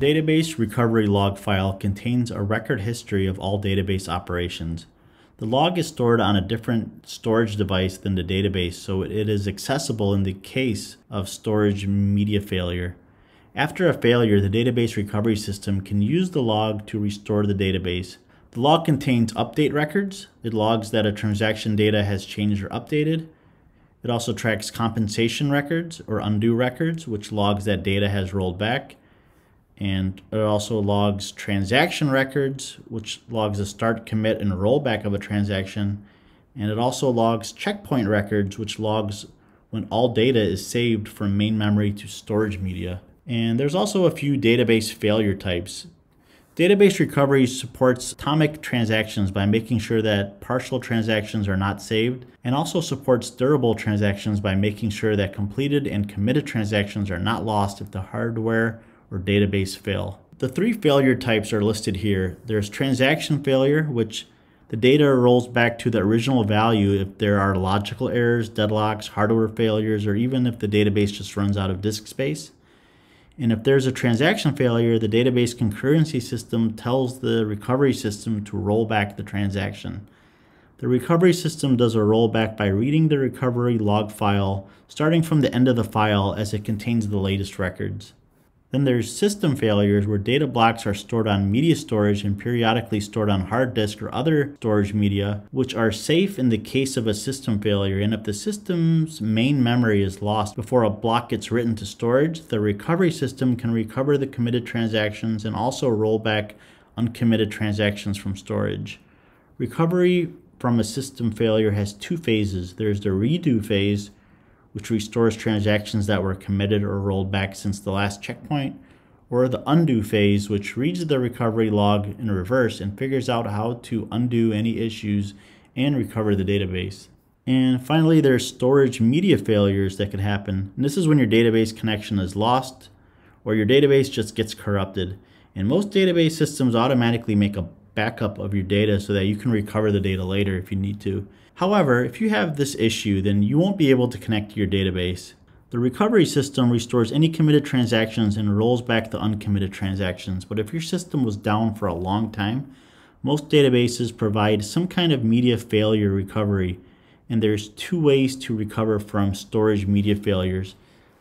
database recovery log file contains a record history of all database operations. The log is stored on a different storage device than the database, so it is accessible in the case of storage media failure. After a failure, the database recovery system can use the log to restore the database. The log contains update records. It logs that a transaction data has changed or updated. It also tracks compensation records or undo records, which logs that data has rolled back and it also logs transaction records, which logs the start, commit, and rollback of a transaction. And it also logs checkpoint records, which logs when all data is saved from main memory to storage media. And there's also a few database failure types. Database recovery supports atomic transactions by making sure that partial transactions are not saved, and also supports durable transactions by making sure that completed and committed transactions are not lost if the hardware or database fail. The three failure types are listed here. There's transaction failure, which the data rolls back to the original value if there are logical errors, deadlocks, hardware failures, or even if the database just runs out of disk space. And if there's a transaction failure, the database concurrency system tells the recovery system to roll back the transaction. The recovery system does a rollback by reading the recovery log file starting from the end of the file as it contains the latest records. Then there's system failures where data blocks are stored on media storage and periodically stored on hard disk or other storage media, which are safe in the case of a system failure. And if the system's main memory is lost before a block gets written to storage, the recovery system can recover the committed transactions and also roll back uncommitted transactions from storage. Recovery from a system failure has two phases. There's the redo phase, which restores transactions that were committed or rolled back since the last checkpoint, or the undo phase, which reads the recovery log in reverse and figures out how to undo any issues and recover the database. And finally, there's storage media failures that could happen. And this is when your database connection is lost or your database just gets corrupted. And most database systems automatically make a backup of your data so that you can recover the data later if you need to. However, if you have this issue, then you won't be able to connect to your database. The recovery system restores any committed transactions and rolls back the uncommitted transactions. But if your system was down for a long time, most databases provide some kind of media failure recovery. And there's two ways to recover from storage media failures.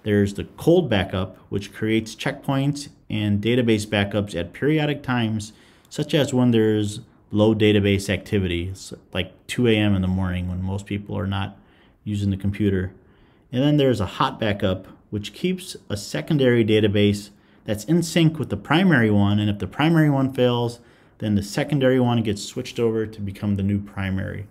There's the cold backup, which creates checkpoints and database backups at periodic times, such as when there's low database activity. Like 2 a.m. in the morning when most people are not using the computer. And then there's a hot backup, which keeps a secondary database that's in sync with the primary one. And if the primary one fails, then the secondary one gets switched over to become the new primary.